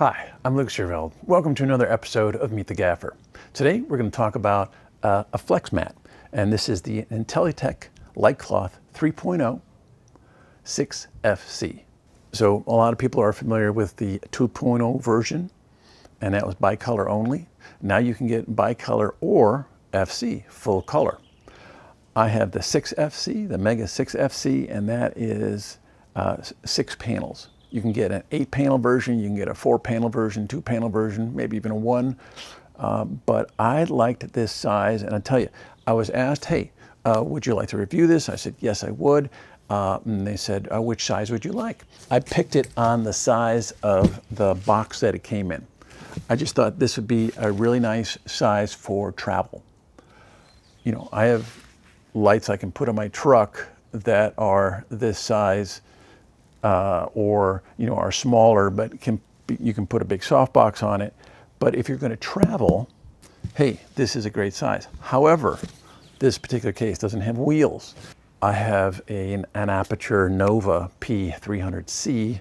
Hi, I'm Luke Sherveld. Welcome to another episode of Meet the Gaffer. Today we're going to talk about uh, a flex mat, and this is the Intellytech LiteCloth 3.0 6FC. So a lot of people are familiar with the 2.0 version, and that was bicolor only. Now you can get bicolor or FC, full color. I have the 6FC, the Mega 6FC, and that is uh, six panels. You can get an eight panel version, you can get a four panel version, two panel version, maybe even a one. Uh, but I liked this size, and I tell you, I was asked, hey, uh, would you like to review this? I said, yes, I would. Uh, and they said, uh, which size would you like? I picked it on the size of the box that it came in. I just thought this would be a really nice size for travel. You know, I have lights I can put on my truck that are this size uh, or, you know, are smaller, but can you can put a big softbox on it. But if you're going to travel, hey, this is a great size. However, this particular case doesn't have wheels. I have a, an, an Aputure Nova P300C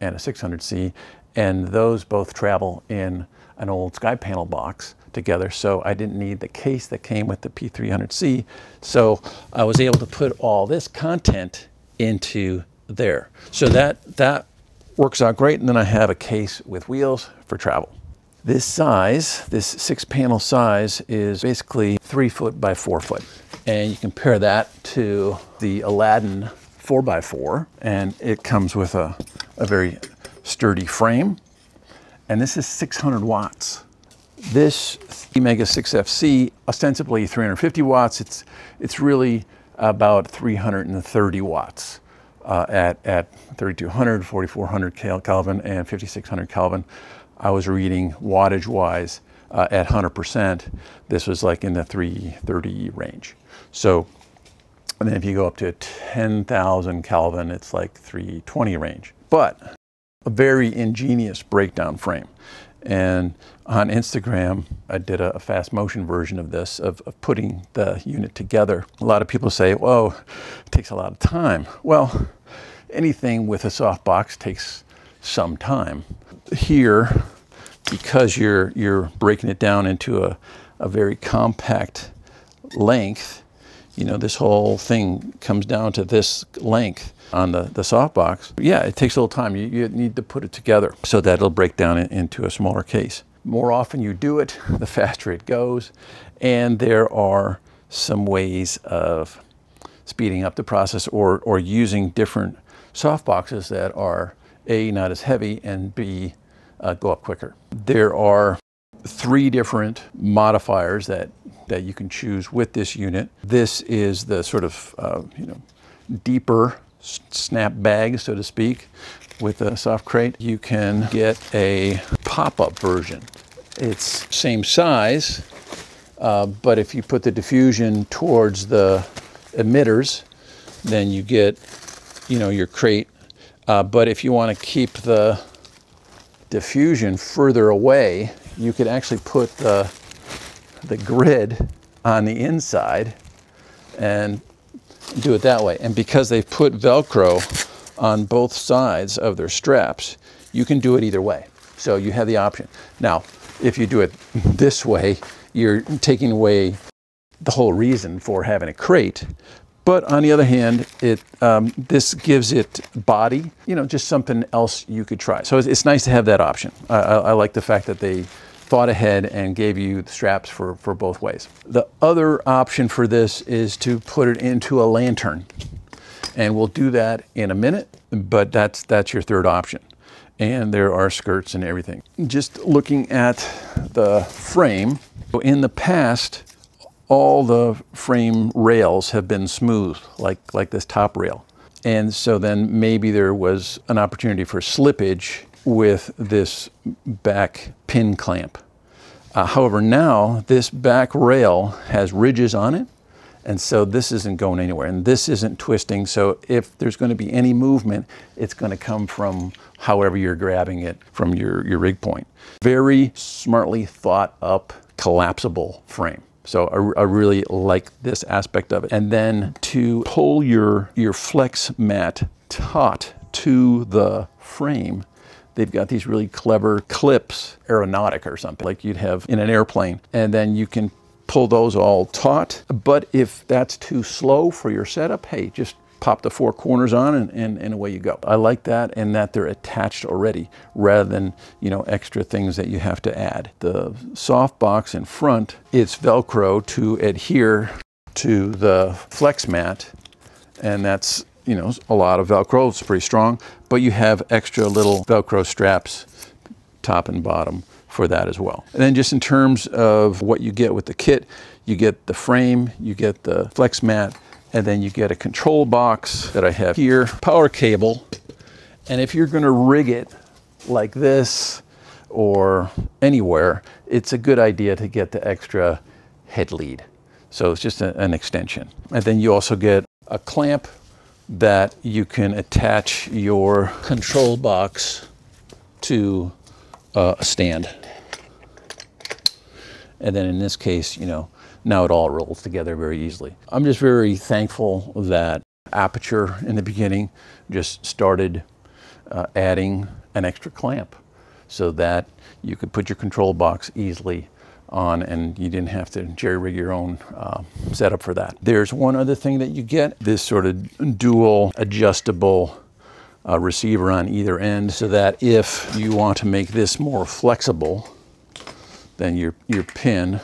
and a 600C, and those both travel in an old sky panel box together. So I didn't need the case that came with the P300C. So I was able to put all this content into there. So that, that works out great. And then I have a case with wheels for travel. This size, this six panel size is basically three foot by four foot. And you compare that to the Aladdin four by four and it comes with a, a very sturdy frame. And this is 600 watts. This Mega 6FC, ostensibly 350 watts, it's, it's really about 330 watts uh, at, at 3200, 4400 Kelvin, and 5600 Kelvin. I was reading wattage wise uh, at 100%. This was like in the 330 range. So, and then if you go up to 10,000 Kelvin, it's like 320 range. But a very ingenious breakdown frame. And on Instagram, I did a, a, fast motion version of this, of, of, putting the unit together. A lot of people say, whoa, it takes a lot of time. Well, anything with a softbox takes some time. Here, because you're, you're breaking it down into a, a very compact length, you know, this whole thing comes down to this length on the, the softbox. Yeah, it takes a little time. You, you need to put it together so that it'll break down in, into a smaller case. More often you do it, the faster it goes. And there are some ways of speeding up the process or, or using different soft boxes that are A, not as heavy, and B, uh, go up quicker. There are three different modifiers that, that you can choose with this unit. This is the sort of, uh, you know, deeper snap bag, so to speak, with a soft crate. You can get a pop-up version. It's same size, uh, but if you put the diffusion towards the emitters, then you get you know, your crate. Uh, but if you want to keep the diffusion further away, you could actually put the, the grid on the inside and do it that way. And because they've put Velcro on both sides of their straps, you can do it either way. So you have the option. Now, if you do it this way, you're taking away the whole reason for having a crate but on the other hand, it um, this gives it body, you know, just something else you could try. So it's, it's nice to have that option. I, I, I, like the fact that they thought ahead and gave you the straps for, for both ways. The other option for this is to put it into a lantern. And we'll do that in a minute, but that's, that's your third option. And there are skirts and everything. Just looking at the frame, in the past, all the frame rails have been smooth, like, like this top rail. And so then maybe there was an opportunity for slippage with this back pin clamp. Uh, however, now this back rail has ridges on it, and so this isn't going anywhere, and this isn't twisting, so if there's going to be any movement, it's going to come from however you're grabbing it from your, your rig point. Very smartly thought up collapsible frame. So I, I, really like this aspect of it. And then to pull your, your flex mat taut to the frame, they've got these really clever clips, aeronautic or something, like you'd have in an airplane. And then you can pull those all taut. But if that's too slow for your setup, hey, just pop the four corners on and, and, and, away you go. I like that and that they're attached already rather than, you know, extra things that you have to add. The soft box in front, it's Velcro to adhere to the flex mat and that's, you know, a lot of Velcro, it's pretty strong, but you have extra little Velcro straps top and bottom for that as well. And then just in terms of what you get with the kit, you get the frame, you get the flex mat, and then you get a control box that I have here, power cable. And if you're gonna rig it like this or anywhere, it's a good idea to get the extra head lead. So it's just a, an extension. And then you also get a clamp that you can attach your control box to uh, a stand. And then in this case, you know, now it all rolls together very easily. I'm just very thankful that Aputure in the beginning just started uh, adding an extra clamp so that you could put your control box easily on and you didn't have to jerry rig your own uh, setup for that. There's one other thing that you get, this sort of dual adjustable uh, receiver on either end so that if you want to make this more flexible than your, your pin,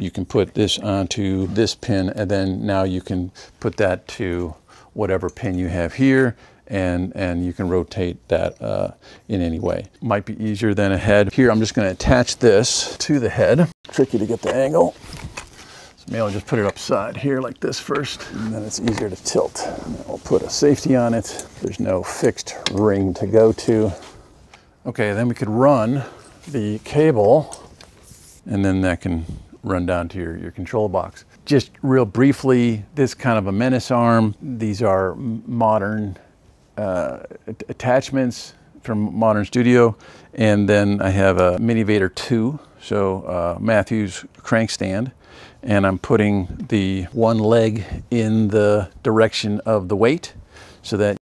you can put this onto this pin and then now you can put that to whatever pin you have here and, and you can rotate that uh, in any way. Might be easier than a head. Here I'm just going to attach this to the head. Tricky to get the angle. So maybe I'll just put it upside here like this first and then it's easier to tilt. I'll put a safety on it. There's no fixed ring to go to. Okay, then we could run the cable and then that can run down to your, your control box. Just real briefly, this kind of a menace arm. These are modern uh, attachments from Modern Studio. And then I have a Minivator 2, so uh, Matthews crank stand. And I'm putting the one leg in the direction of the weight so that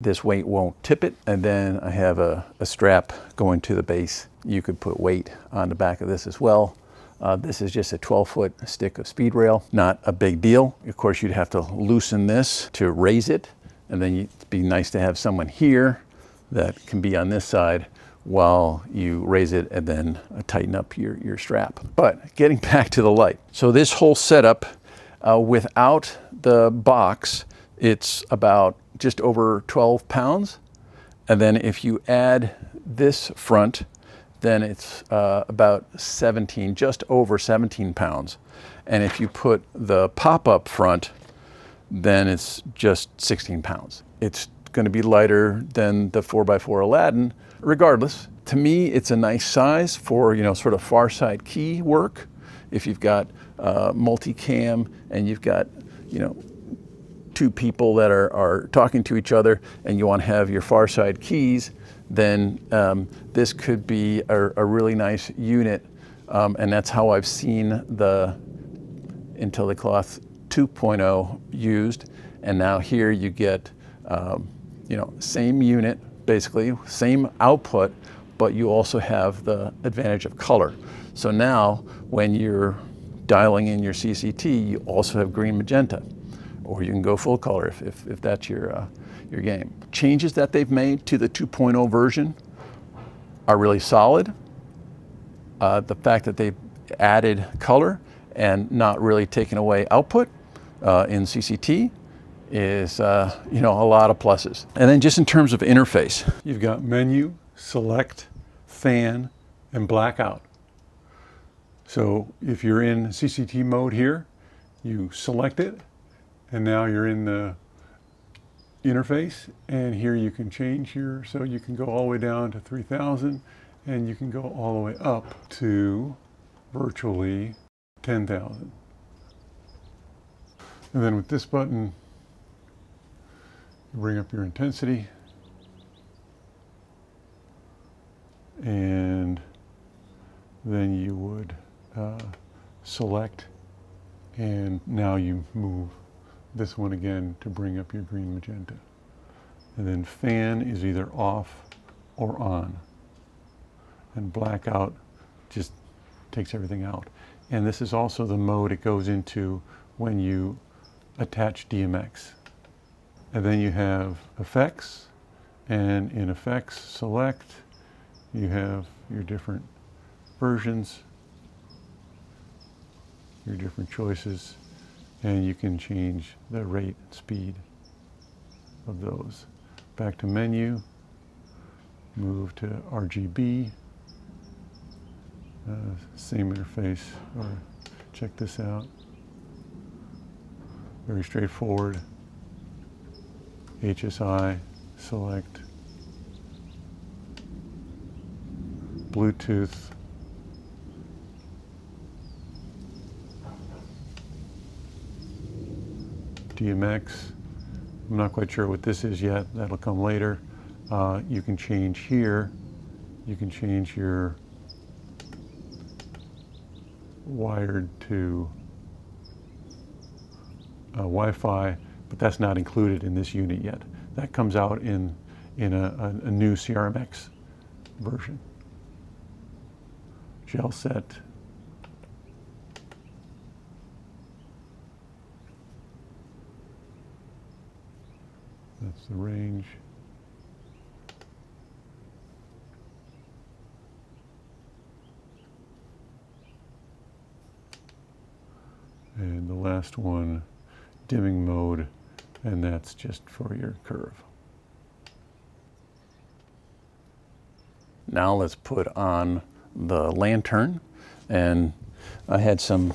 this weight won't tip it. And then I have a, a strap going to the base. You could put weight on the back of this as well. Uh, this is just a 12 foot stick of speed rail, not a big deal. Of course, you'd have to loosen this to raise it. And then it'd be nice to have someone here that can be on this side while you raise it and then uh, tighten up your, your strap. But getting back to the light. So this whole setup uh, without the box, it's about just over 12 pounds. And then if you add this front, then it's uh, about 17, just over 17 pounds. And if you put the pop-up front, then it's just 16 pounds. It's going to be lighter than the 4x4 Aladdin. Regardless, to me, it's a nice size for, you know, sort of far side key work. If you've got uh, multicam and you've got, you know, two people that are, are talking to each other and you want to have your far side keys, then um, this could be a, a really nice unit. Um, and that's how I've seen the IntelliCloth 2.0 used. And now here you get, um, you know, same unit, basically, same output, but you also have the advantage of color. So now when you're dialing in your CCT, you also have green magenta, or you can go full color if, if, if that's your, uh, your game. Changes that they've made to the 2.0 version are really solid. Uh, the fact that they've added color and not really taken away output uh, in CCT is uh, you know a lot of pluses. And then just in terms of interface, you've got menu, select, fan, and blackout. So if you're in CCT mode here, you select it, and now you're in the interface and here you can change here. So you can go all the way down to 3000 and you can go all the way up to virtually 10,000 and then with this button you bring up your intensity and then you would uh, select and now you move this one again to bring up your green magenta. And then fan is either off or on. And blackout just takes everything out. And this is also the mode it goes into when you attach DMX. And then you have effects, and in effects select, you have your different versions, your different choices, and you can change the rate and speed of those. Back to menu, move to RGB, uh, same interface, or check this out. Very straightforward. HSI, select, Bluetooth, DMX. I'm not quite sure what this is yet. That'll come later. Uh, you can change here. You can change your wired to uh, Wi-Fi, but that's not included in this unit yet. That comes out in, in a, a, a new CRMX version. Gel set That's the range. And the last one, dimming mode, and that's just for your curve. Now let's put on the lantern and I had some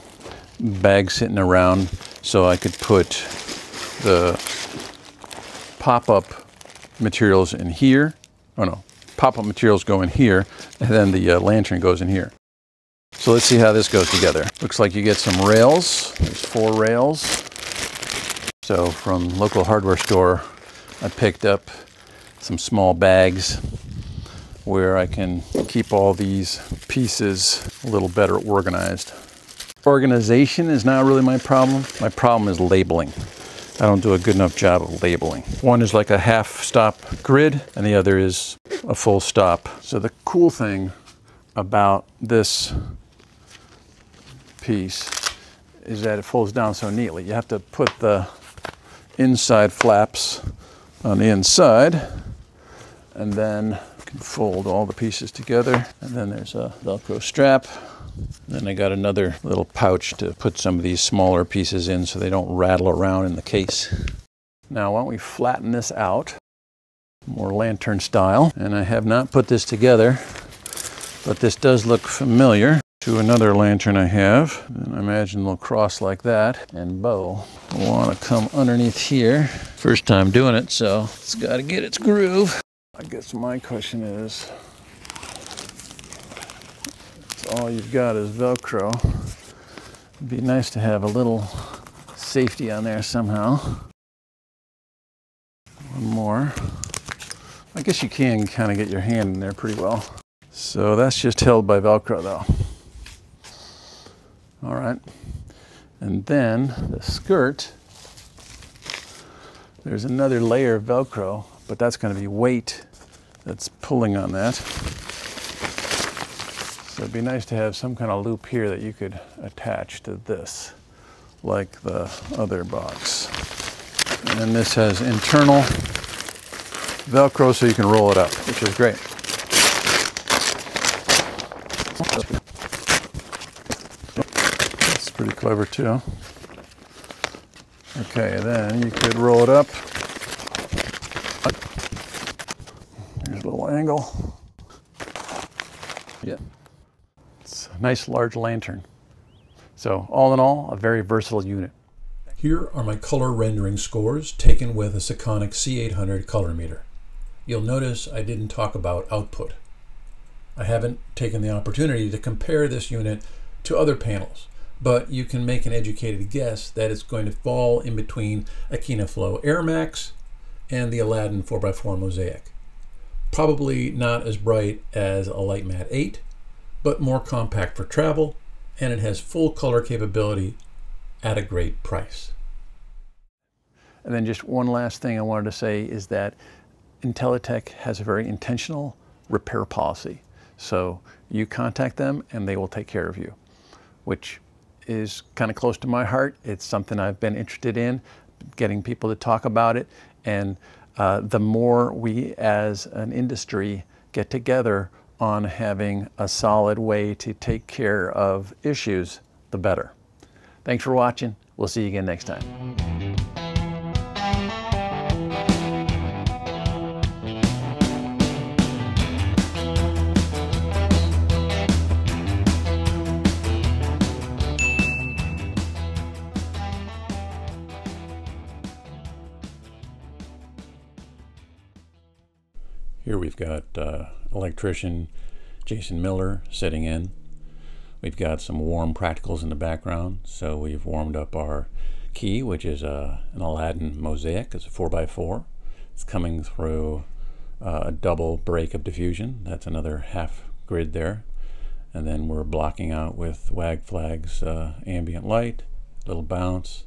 bags sitting around so I could put the pop-up materials in here. Oh no, pop-up materials go in here, and then the uh, lantern goes in here. So let's see how this goes together. Looks like you get some rails. There's four rails. So from local hardware store, I picked up some small bags where I can keep all these pieces a little better organized. Organization is not really my problem. My problem is labeling. I don't do a good enough job of labeling. One is like a half stop grid and the other is a full stop. So the cool thing about this piece is that it folds down so neatly. You have to put the inside flaps on the inside and then you can fold all the pieces together and then there's a velcro strap then I got another little pouch to put some of these smaller pieces in so they don't rattle around in the case. Now why don't we flatten this out, more lantern style. And I have not put this together, but this does look familiar to another lantern I have. And I imagine they'll cross like that and bow want to come underneath here. First time doing it, so it's got to get its groove. I guess my question is, all you've got is Velcro. It'd be nice to have a little safety on there somehow. One more. I guess you can kind of get your hand in there pretty well. So that's just held by Velcro though. All right. And then the skirt, there's another layer of Velcro, but that's going to be weight that's pulling on that. So it'd be nice to have some kind of loop here that you could attach to this, like the other box. And then this has internal Velcro so you can roll it up, which is great. That's pretty clever too. Okay, then you could roll it up. Here's a little angle. Yeah nice large lantern. So all in all, a very versatile unit. Here are my color rendering scores taken with a Sekonic C800 color meter. You'll notice I didn't talk about output. I haven't taken the opportunity to compare this unit to other panels, but you can make an educated guess that it's going to fall in between a Kino Flo AirMax and the Aladdin 4x4 Mosaic. Probably not as bright as a LiteMat 8, but more compact for travel, and it has full color capability at a great price. And then just one last thing I wanted to say is that Intellytech has a very intentional repair policy. So you contact them and they will take care of you, which is kind of close to my heart. It's something I've been interested in, getting people to talk about it. And uh, the more we as an industry get together on having a solid way to take care of issues, the better. Thanks for watching. We'll see you again next time. Here we've got uh, electrician Jason Miller sitting in. We've got some warm practicals in the background. So we've warmed up our key, which is a, uh, an Aladdin Mosaic. It's a 4x4. It's coming through uh, a double break of diffusion. That's another half grid there. And then we're blocking out with WAG flags uh, ambient light, little bounce,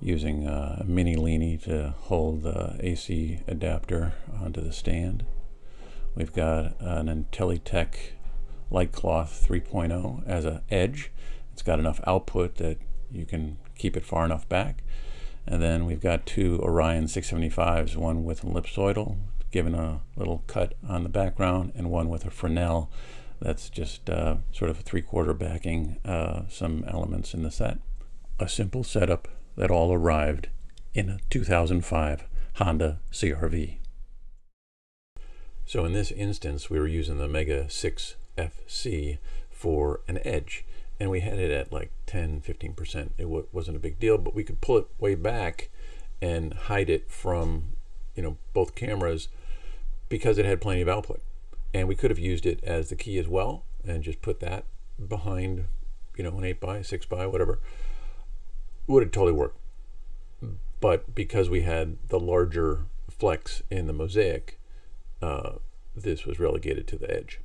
using a mini Leany to hold the AC adapter onto the stand. We've got an IntelliTech Light Cloth 3.0 as an edge. It's got enough output that you can keep it far enough back. And then we've got two Orion 675s, one with an ellipsoidal, given a little cut on the background, and one with a Fresnel that's just uh, sort of three-quarter backing uh, some elements in the set. A simple setup that all arrived in a 2005 Honda CRV. So in this instance, we were using the Mega 6 FC for an edge, and we had it at like 10, 15%. It wasn't a big deal, but we could pull it way back and hide it from, you know, both cameras because it had plenty of output. And we could have used it as the key as well and just put that behind, you know, an 8 by 6 by whatever would have totally worked. But because we had the larger flex in the mosaic, uh, this was relegated to the edge.